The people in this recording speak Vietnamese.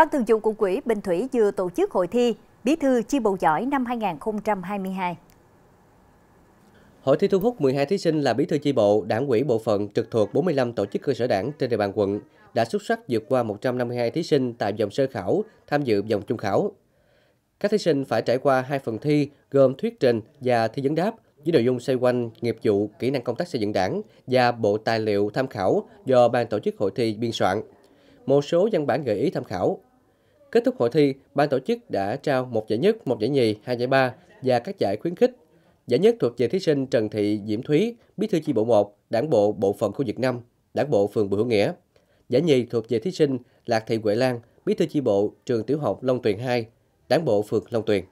Ban thường vụ của quỹ Bình Thủy vừa tổ chức hội thi Bí thư chi bộ giỏi năm 2022. Hội thi thu hút 12 thí sinh là bí thư chi bộ, đảng ủy bộ phận trực thuộc 45 tổ chức cơ sở đảng trên địa bàn quận đã xuất sắc vượt qua 152 thí sinh tại vòng sơ khảo tham dự vòng chung khảo. Các thí sinh phải trải qua hai phần thi gồm thuyết trình và thi vấn đáp với nội dung xoay quanh nghiệp vụ, kỹ năng công tác xây dựng đảng và bộ tài liệu tham khảo do ban tổ chức hội thi biên soạn. Một số văn bản gợi ý tham khảo. Kết thúc hội thi, ban tổ chức đã trao một giải nhất, một giải nhì, hai giải ba và các giải khuyến khích. Giải nhất thuộc về thí sinh Trần Thị Diễm Thúy, bí thư chi bộ 1, đảng bộ bộ phận khu vực 5, đảng bộ phường Bùi Hữu Nghĩa. Giải nhì thuộc về thí sinh Lạc Thị Huệ Lan, bí thư chi bộ trường tiểu học Long Tuyền 2, đảng bộ phường Long Tuyền.